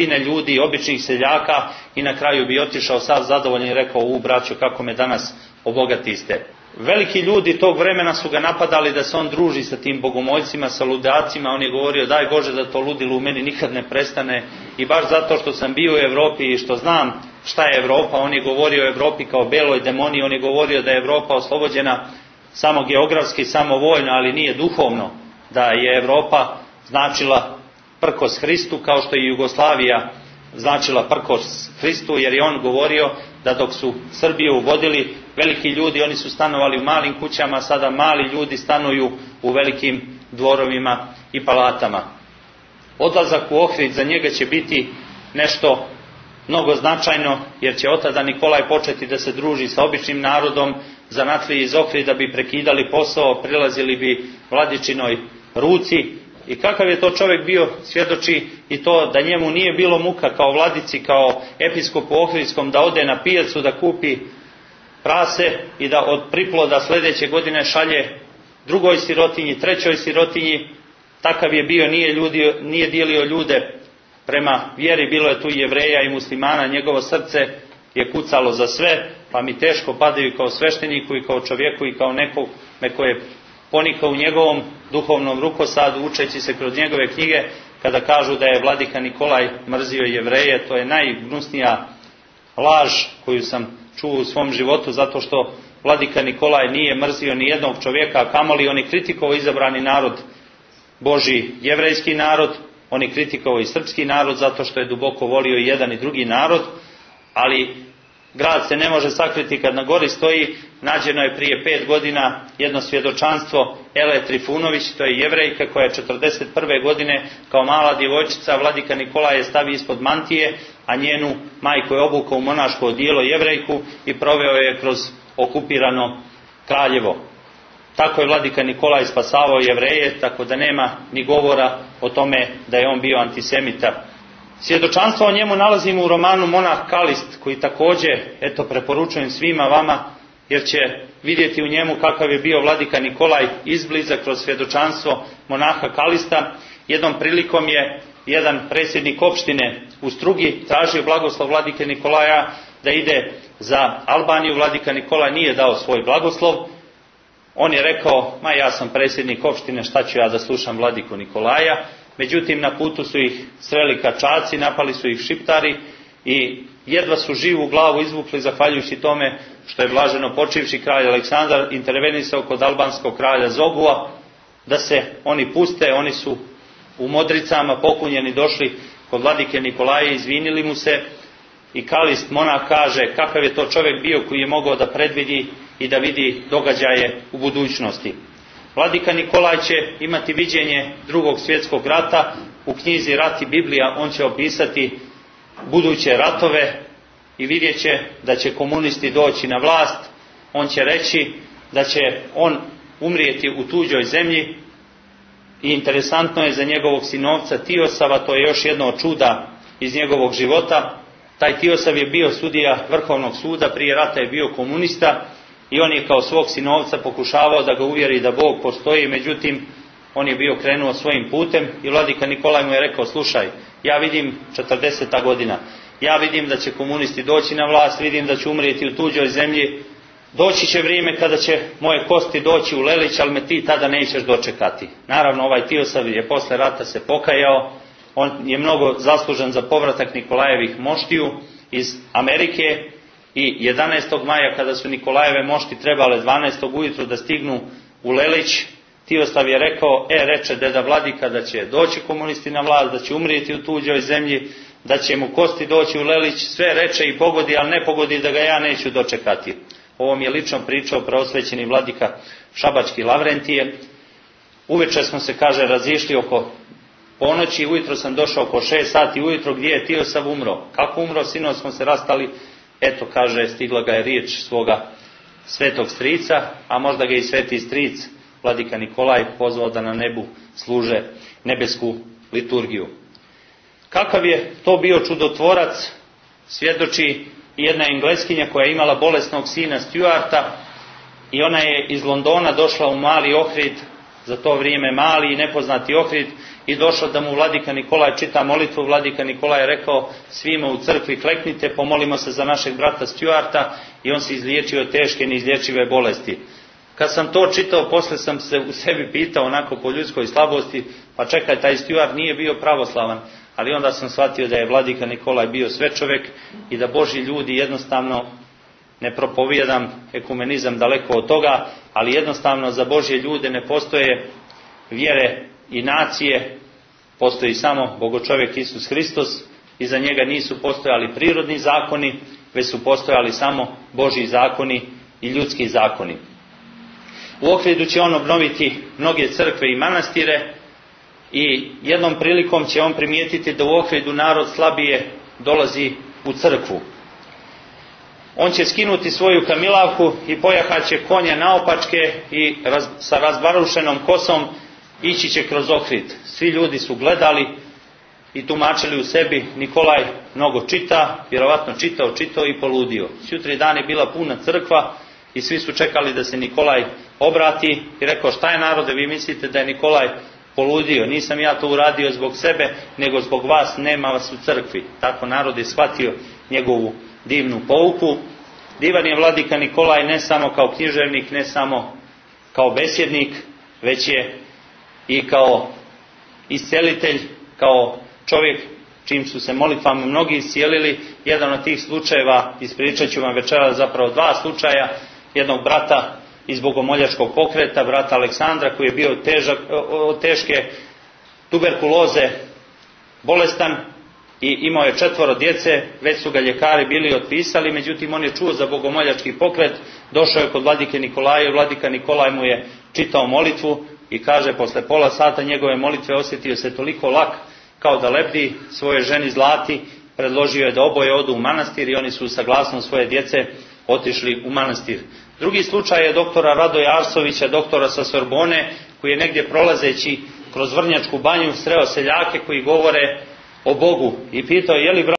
sudbine ljudi, običnih seljaka i na kraju bi otišao sav zadovoljan i rekao u braću kako me danas obogatiste. Veliki ljudi tog vremena su ga napadali da se on druži sa tim bogomojcima, sa ludacima, on je govorio daj Bože da to ludilo u meni nikad ne prestane i baš zato što sam bio u Europi i što znam šta je Europa, on je govorio o Europi kao beloj demoni, on je govorio da je Europa oslobođena samo geografski, samo vojno, ali nije duhovno, da je Europa značila prkos Hristu kao što je Jugoslavija značila prkos Hristu jer je on govorio da dok su Srbiju uvodili veliki ljudi oni su stanovali u malim kućama sada mali ljudi stanuju u velikim dvorovima i palatama. Odlazak u Ohrid za njega će biti nešto mnogo značajno jer će od tada Nikolaj početi da se druži sa običnim narodom zanatliji iz Ohrida bi prekidali posao prilazili bi vladičinoj ruci i kakav je to čovjek bio, svjedoči i to da njemu nije bilo muka kao vladici, kao episkopu Ohridskom da ode na pijacu da kupi prase i da od priploda sljedeće godine šalje drugoj sirotinji, trećoj sirotinji, takav je bio, nije, ljudi, nije dijelio ljude prema vjeri, bilo je tu jevreja i muslimana, njegovo srce je kucalo za sve, pa mi teško padaju kao svešteniku i kao čovjeku i kao nekog koje je ponikao u njegovom duhovnom rukosadu učeći se kroz njegove knjige kada kažu da je vladika Nikolaj mrzio jevreje, to je najgnusnija laž koju sam čuo u svom životu zato što vladika Nikolaj nije mrzio ni jednog čovjeka, a kamoli on je kritikovao izabrani narod Boži jevrejski narod, on je kritikovao i srpski narod zato što je duboko volio i jedan i drugi narod, ali grad se ne može sakriti kad na gori stoji, nađeno je prije pet godina jedno svjedočanstvo Ele Trifunović, to je jevrejka koja je 41. godine kao mala djevojčica Vladika Nikolaje stavi ispod mantije, a njenu majku je obukao u monaško odijelo jevrejku i proveo je kroz okupirano kraljevo. Tako je Vladika Nikolaj spasavao jevreje, tako da nema ni govora o tome da je on bio antisemita Svjedočanstvo o njemu nalazimo u romanu Monah Kalist, koji također, eto, preporučujem svima vama, jer će vidjeti u njemu kakav je bio vladika Nikolaj izbliza kroz svjedočanstvo monaha Kalista. Jednom prilikom je jedan predsjednik opštine u Strugi tražio blagoslov vladike Nikolaja da ide za Albaniju. Vladika Nikolaj nije dao svoj blagoslov. On je rekao, ma ja sam predsjednik opštine, šta ću ja da slušam vladiku Nikolaja međutim na putu su ih sreli kačaci, napali su ih šiptari i jedva su živu glavu izvukli zahvaljujući tome što je blaženo počivši kralj Aleksandar intervenisao kod albanskog kralja Zogua da se oni puste, oni su u modricama pokunjeni došli kod vladike Nikolaje, izvinili mu se i Kalist monah kaže kakav je to čovjek bio koji je mogao da predvidi i da vidi događaje u budućnosti. Vladika Nikolaj će imati viđenje drugog svjetskog rata, u knjizi Rat i Biblija on će opisati buduće ratove i vidjet će da će komunisti doći na vlast, on će reći da će on umrijeti u tuđoj zemlji. I interesantno je za njegovog sinovca Tiosava, to je još jedno od čuda iz njegovog života. Taj Tiosav je bio sudija Vrhovnog suda, prije rata je bio komunista i on je kao svog sinovca pokušavao da ga uvjeri da Bog postoji, međutim on je bio krenuo svojim putem i vladika Nikolaj mu je rekao slušaj, ja vidim 40. godina, ja vidim da će komunisti doći na vlast, vidim da će umrijeti u tuđoj zemlji, doći će vrijeme kada će moje kosti doći u Lelić, ali me ti tada nećeš dočekati. Naravno, ovaj Tiosav je posle rata se pokajao, on je mnogo zaslužan za povratak Nikolajevih moštiju iz Amerike i 11. maja kada su Nikolajeve mošti trebale 12. ujutro da stignu u Lelić, Tiostav je rekao, e, reče deda Vladika da će doći komunisti na vlast, da će umrijeti u tuđoj zemlji, da će mu kosti doći u Lelić, sve reče i pogodi, ali ne pogodi da ga ja neću dočekati. Ovo mi je lično pričao preosvećeni vladika Šabački Lavrentije. Uveče smo se, kaže, razišli oko ponoći, ujutro sam došao oko šest sati ujutro, gdje je Tiosav umro. Kako umro, sinoć smo se rastali Eto, kaže, stigla ga je riječ svoga svetog strica, a možda ga i sveti stric, vladika Nikolaj, pozvao da na nebu služe nebesku liturgiju. Kakav je to bio čudotvorac, svjedoči jedna engleskinja koja je imala bolesnog sina Stuarta i ona je iz Londona došla u mali Ohrid za to vrijeme mali i nepoznati Ohrid i došao da mu vladika Nikolaj čita molitvu. Vladika Nikolaj je rekao svima u crkvi kleknite, pomolimo se za našeg brata Stuarta i on se izliječio teške neizlječive bolesti. Kad sam to čitao, posle sam se u sebi pitao onako po ljudskoj slabosti, pa čekaj, taj Stuart nije bio pravoslavan, ali onda sam shvatio da je vladika Nikolaj bio sve čovjek i da Boži ljudi jednostavno ne propovijedam ekumenizam daleko od toga, ali jednostavno za Božje ljude ne postoje vjere i nacije, postoji samo Bogočovjek Isus Hristos za njega nisu postojali prirodni zakoni, već su postojali samo Božji zakoni i ljudski zakoni. U okvidu će on obnoviti mnoge crkve i manastire i jednom prilikom će on primijetiti da u okvidu narod slabije dolazi u crkvu. On će skinuti svoju kamilavku i pojahat će konje naopačke i sa razbarušenom kosom ići će kroz okrit. Svi ljudi su gledali i tumačili u sebi Nikolaj mnogo čita, vjerovatno čitao, čitao i poludio. Sjutri dan je bila puna crkva i svi su čekali da se Nikolaj obrati i rekao šta je narode, vi mislite da je Nikolaj poludio, nisam ja to uradio zbog sebe, nego zbog vas, nema vas u crkvi. Tako narod je shvatio njegovu divnu pouku. Divan je vladika Nikolaj ne samo kao književnik, ne samo kao besjednik, već je i kao iscelitelj, kao čovjek čim su se molitvama mnogi iscijelili. Jedan od tih slučajeva, ispričat ću vam večera zapravo dva slučaja, jednog brata iz bogomoljačkog pokreta, brata Aleksandra koji je bio težak, teške tuberkuloze bolestan i imao je četvoro djece, već su ga ljekari bili otpisali, međutim on je čuo za bogomoljački pokret, došao je kod vladike Nikolaja i vladika Nikolaj mu je čitao molitvu i kaže posle pola sata njegove molitve osjetio se toliko lak kao da lebdi svoje ženi zlati, predložio je da oboje odu u manastir i oni su saglasno svoje djece otišli u manastir. Drugi slučaj je doktora Radoja Arsovića, doktora sa Sorbone, koji je negdje prolazeći kroz Vrnjačku banju sreo seljake koji govore o Bogu. I pitao je li